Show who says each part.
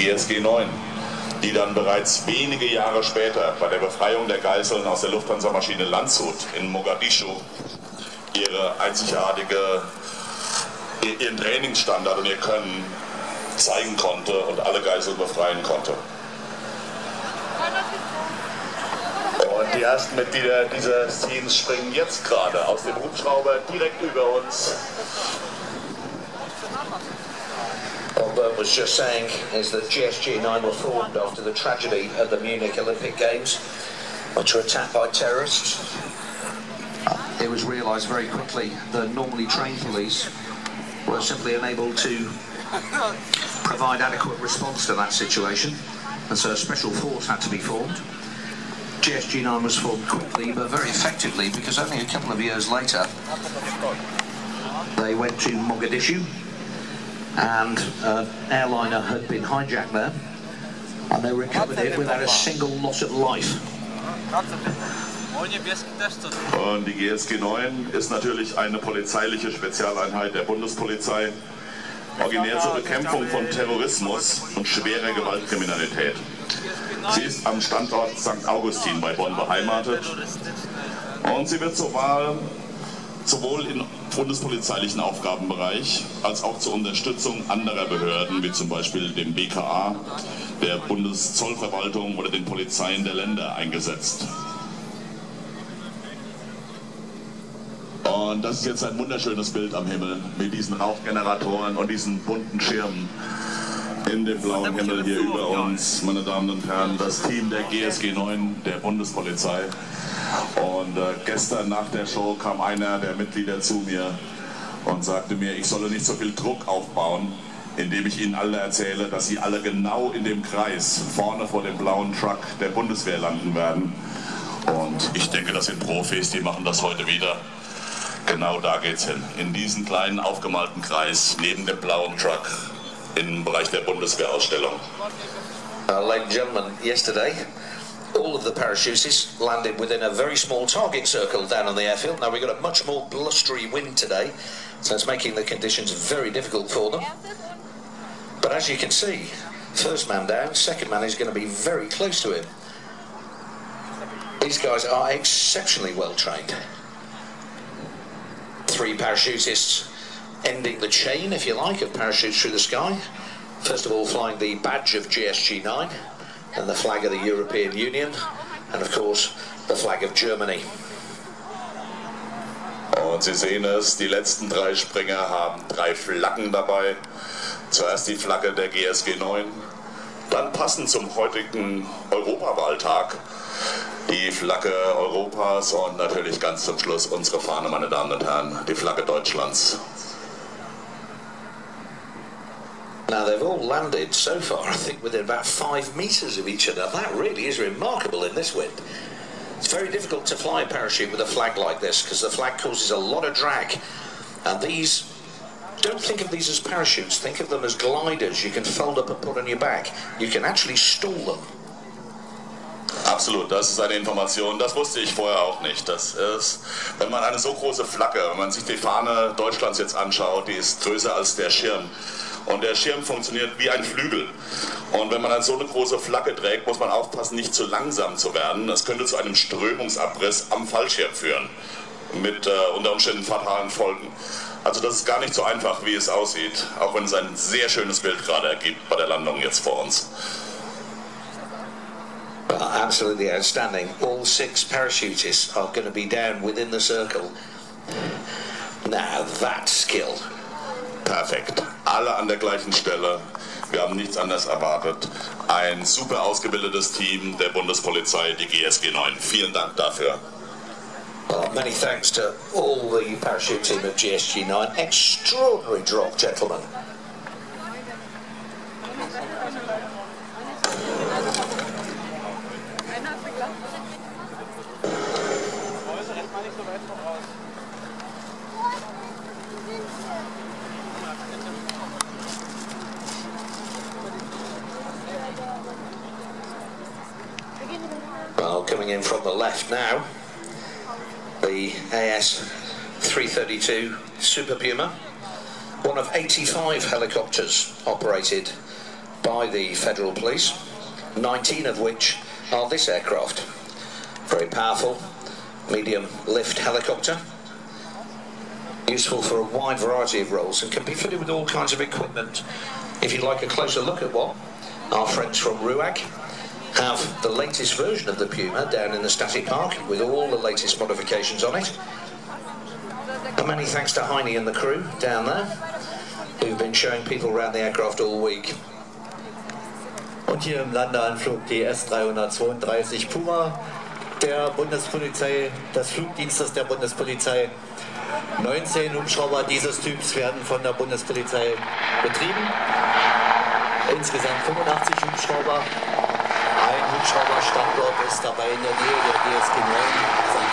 Speaker 1: GSG 9, die dann bereits wenige Jahre später bei der Befreiung der Geiseln aus der Lufthansa-Maschine Landshut in Mogadischu ihre einzigartige, ihren Trainingsstandard und ihr Können zeigen konnte und alle Geiseln befreien konnte. Und die ersten Mitglieder dieses Teams springen jetzt gerade aus dem Hubschrauber direkt über uns.
Speaker 2: What was just saying is that GSG 9 were formed after the tragedy of the Munich Olympic Games, which were attacked by terrorists. It was realised very quickly that normally trained police were simply unable to provide adequate response to that situation, and so a special force had to be formed. GSG 9 was formed quickly but very effectively because only a couple of years later they went to Mogadishu and an airliner had been hijacked there and they recovered it without a single loss of life.
Speaker 1: Und die GSG 9 ist natürlich eine polizeiliche Spezialeinheit der Bundespolizei, originär zur Bekämpfung von Terrorismus und schwerer Gewaltkriminalität. Sie ist am Standort St. Augustin bei Bonn beheimatet und sie wird zur Wahl sowohl im bundespolizeilichen Aufgabenbereich als auch zur Unterstützung anderer Behörden, wie zum Beispiel dem BKA, der Bundeszollverwaltung oder den Polizeien der Länder eingesetzt. Und das ist jetzt ein wunderschönes Bild am Himmel mit diesen Rauchgeneratoren und diesen bunten Schirmen in dem blauen Himmel hier über uns, meine Damen und Herren, das Team der GSG 9 der Bundespolizei. Und äh, gestern nach der Show kam einer der Mitglieder zu mir und sagte mir, ich solle nicht so viel Druck aufbauen, indem ich Ihnen alle erzähle, dass Sie alle genau in dem Kreis vorne vor dem blauen Truck der Bundeswehr landen werden. Und ich denke, das sind Profis, die machen das heute wieder. Genau da geht's hin. In diesen kleinen aufgemalten Kreis neben dem blauen Truck im Bereich der Bundeswehrausstellung.
Speaker 2: Uh, ladies and gentlemen, yesterday all of the parachutists landed within a very small target circle down on the airfield. Now we've got a much more blustery wind today, so it's making the conditions very difficult for them. But as you can see, first man down, second man is going to be very close to him. These guys are exceptionally well trained. Three parachutists ending the chain, if you like, of parachutes through the sky. First of all, flying the badge of GSG 9 and the flag of the European Union, and of course, the flag of Germany.
Speaker 1: Und Sie sehen es, die letzten drei Springer haben drei Flaggen dabei. Zuerst die Flagge der GSG 9, dann passend zum heutigen Europawahltag die Flagge Europas und natürlich ganz zum Schluss unsere Fahne, meine Damen und Herren, die Flagge Deutschlands.
Speaker 2: Now they've all landed so far, I think, within about five metres of each other. That really is remarkable in this wind. It's very difficult to fly a parachute with a flag like this because the flag causes a lot of drag. And these, don't think of these as parachutes, think of them as gliders you can fold up and put on your back. You can actually stall them.
Speaker 1: Absolut, das ist eine Information, das wusste ich vorher auch nicht. Das ist, wenn man eine so große Flagge, wenn man sich die Fahne Deutschlands jetzt anschaut, die ist größer als der Schirm. Und der Schirm funktioniert wie ein Flügel. Und wenn man dann so eine große Flagge trägt, muss man aufpassen, nicht zu langsam zu werden. Das könnte zu einem Strömungsabriss am Fallschirm führen. Mit äh, unter Umständen fatalen Folgen. Also das ist gar nicht so einfach, wie es aussieht. Auch wenn es ein sehr schönes Bild gerade ergibt bei der Landung jetzt vor uns.
Speaker 2: Absolutely outstanding. All six parachutists are going to be down within the circle. Now that skill.
Speaker 1: Perfekt. Alle an der gleichen Stelle. Wir haben nichts anderes erwartet. Ein super ausgebildetes Team der Bundespolizei, die GSG 9. Vielen Dank dafür.
Speaker 2: Well, many thanks to all the parachute team of GSG 9. Extraordinary drop, gentlemen. Well, coming in from the left now, the AS 332 Super Puma, one of 85 helicopters operated by the Federal Police, 19 of which are this aircraft. Very powerful, medium lift helicopter, useful for a wide variety of roles and can be fitted with all kinds of equipment. If you'd like a closer look at one, our friends from RUAG have the latest version of the Puma down in the Static Park with all the latest modifications on it. And many thanks to Heine and the crew down there who've been showing people around the aircraft all week.
Speaker 3: Und hier im Landeanflug die S-332 Puma der Bundespolizei, des Flugdienstes der Bundespolizei. 19 Hubschrauber dieses Typs werden von der Bundespolizei betrieben. Insgesamt 85 Hubschrauber. Ein Hubschrauberstandort ist dabei in der Nähe der DSG 9